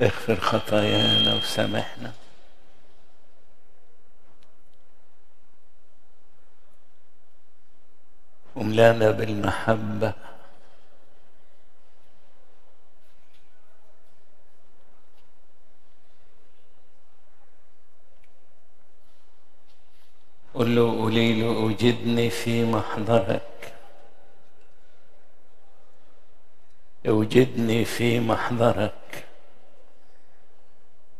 اغفر خطايانا وسامحنا. وملانا بالمحبة. قل له قولي له أوجدني في محضرك. أوجدني في محضرك.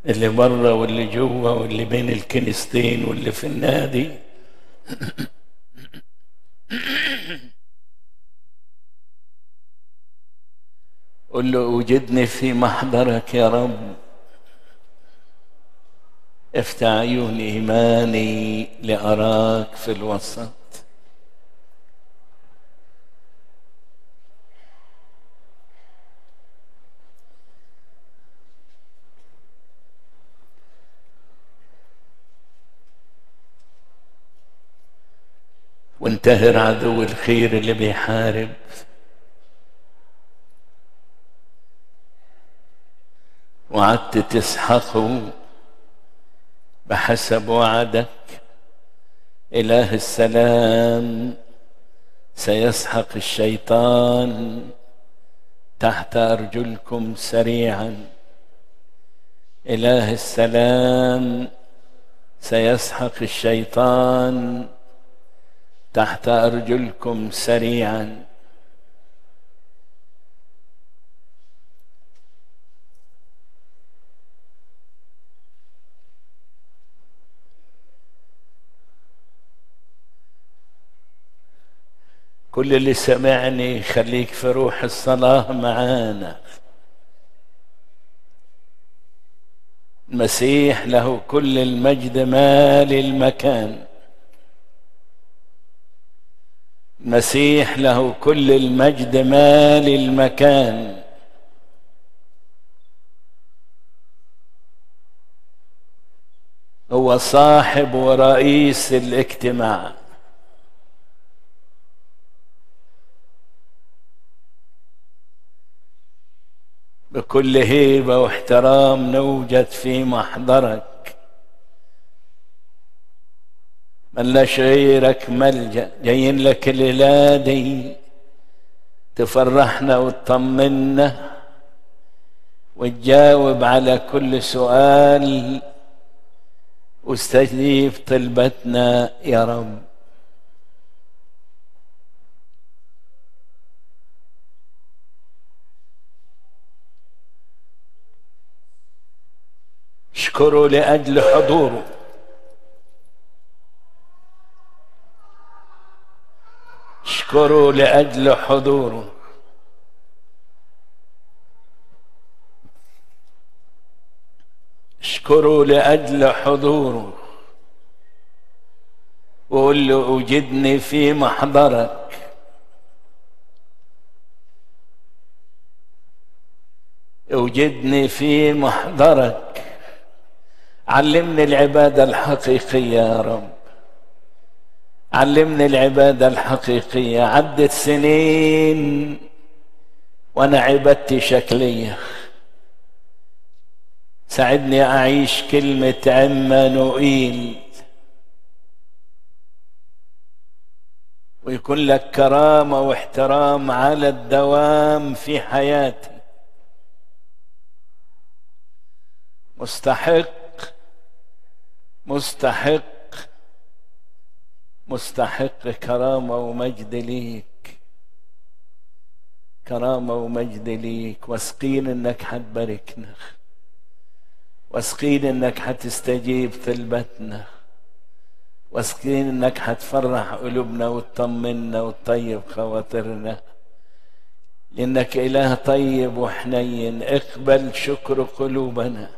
اللي بره واللي جوه واللي بين الكنيستين واللي في النادي. قل له اوجدني في محضرك يا رب. افتح عيون إيماني لأراك في الوسط. وانتهر عدو الخير اللي بيحارب. وعدت تسحقه بحسب وعدك. إله السلام سيسحق الشيطان تحت أرجلكم سريعا. إله السلام سيسحق الشيطان تحت أرجلكم سريعا. كل اللي سمعني خليك في روح الصلاة معانا. المسيح له كل المجد مال المكان. المسيح له كل المجد مال المكان هو صاحب ورئيس الاجتماع. بكل هيبة واحترام نوجد في محضرك. ملاش غيرك ملجأ جايين لك الليلة دي تفرحنا وتطمنا وتجاوب على كل سؤال. واستجيب طلبتنا يا رب. اشكره لأجل حضوره اشكره لأجل حضوره اشكره لأجل حضوره وقول له أوجدني في محضرك. اوجدني في محضرك. علمني العبادة الحقيقية يا رب. علمني العبادة الحقيقية. عدت سنين وأنا عبادتي شكلية. ساعدني أعيش كلمة عمانوئيل. ويكون لك كرامة واحترام على الدوام في حياتي. مستحق مستحق مستحق كرامة ومجد ليك. كرامة ومجد ليك. واثقين إنك حتباركنا. واثقين إنك حتستجيب طلبتنا واثقين إنك حتفرح قلوبنا وتطمنا وتطيب خواطرنا. لإنك إله طيب وحنين. اقبل شكر قلوبنا.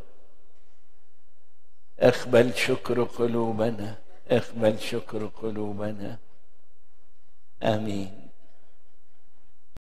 اقبل شكر قلوبنا. اقبل شكر قلوبنا. آمين.